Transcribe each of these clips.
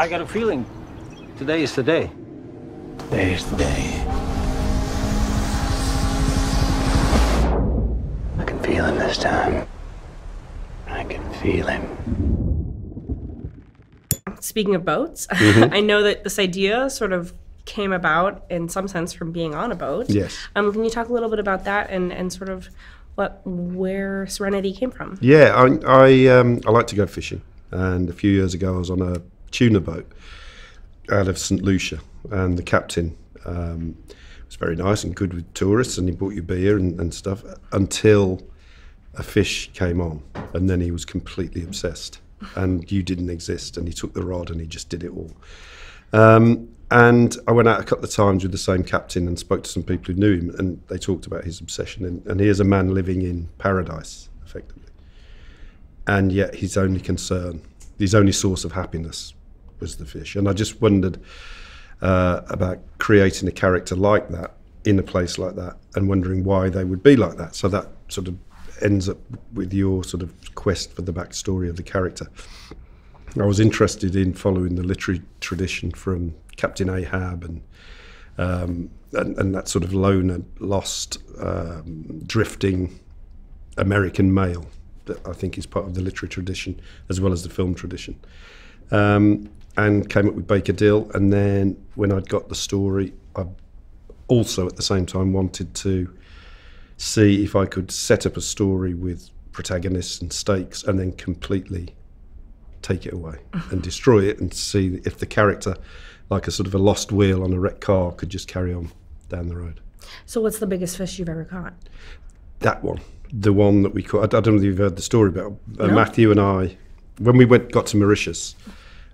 I got a feeling today is the day. Today is the day. I can feel him this time. I can feel him. Speaking of boats, Mm-hmm. I know that this idea sort of came about in some sense from being on a boat. Yes. Um, can you talk a little bit about that and, and sort of what where Serenity came from? Yeah, I I, um, I like to go fishing, and a few years ago I was on a tuna boat out of St Lucia, and the captain um, was very nice and good with tourists, and he bought you beer and, and stuff until a fish came on, and then he was completely obsessed, and you didn't exist, and he took the rod and he just did it all. Um, and I went out a couple of times with the same captain and spoke to some people who knew him, and they talked about his obsession. And, and here's a man living in paradise, effectively. And yet his only concern, his only source of happiness was the fish. And I just wondered uh, about creating a character like that in a place like that and wondering why they would be like that. So that sort of ends up with your sort of quest for the backstory of the character. I was interested in following the literary tradition from Captain Ahab and um, and, and that sort of lone and lost, um, drifting American male that I think is part of the literary tradition as well as the film tradition. Um, and came up with Baker Dill, and then when I'd got the story, I also at the same time wanted to see if I could set up a story with protagonists and stakes, and then completely take it away and destroy it and see if the character, like a sort of a lost wheel on a wrecked car, could just carry on down the road. So what's the biggest fish you've ever caught? That one, the one that we caught, I don't know if you've heard the story about uh, No. Matthew and I, when we went got to Mauritius.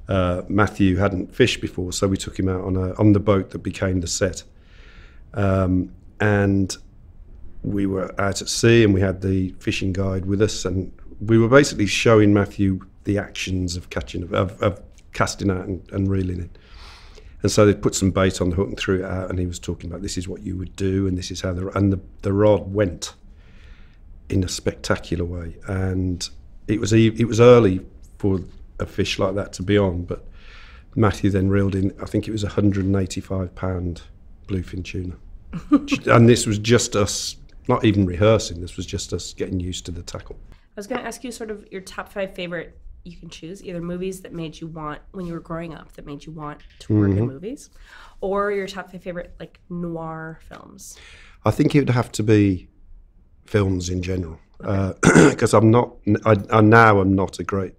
Uh, Matthew hadn't fished before, so we took him out on a on the boat that became the set. Um, and we were out at sea, and we had the fishing guide with us, and we were basically showing Matthew the actions of catching, of, of casting out and, and reeling in. And so they put some bait on the hook and threw it out, and he was talking about this is what you would do, and this is how the and the, the rod went in a spectacular way, and it was it was early for a fish like that to be on, but Matthew then reeled in. I think it was a 185 pound bluefin tuna, and this was just us, not even rehearsing. This was just us getting used to the tackle. I was going to ask you sort of your top five favorite. You can choose either movies that made you want when you were growing up that made you want to work in mm-hmm. movies, or your top five favorite like noir films. I think it would have to be films in general because uh, I'm not. I, I now am not a great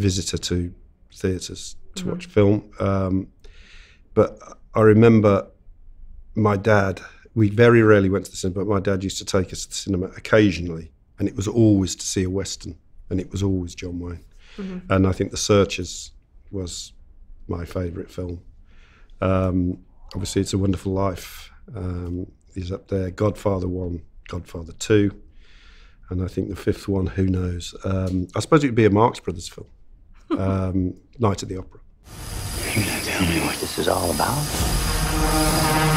visitor to theatres to watch film, um, but I remember my dad. We very rarely went to the cinema, but my dad used to take us to the cinema occasionally, and it was always to see a western, and it was always John Wayne. And I think The Searchers was my favourite film. Um, obviously, It's a Wonderful Life um, is up there. Godfather 1, Godfather 2, and I think the fifth one, who knows? Um, I suppose it would be a Marx Brothers film, um, Night at the Opera. You gonna tell me what this is all about?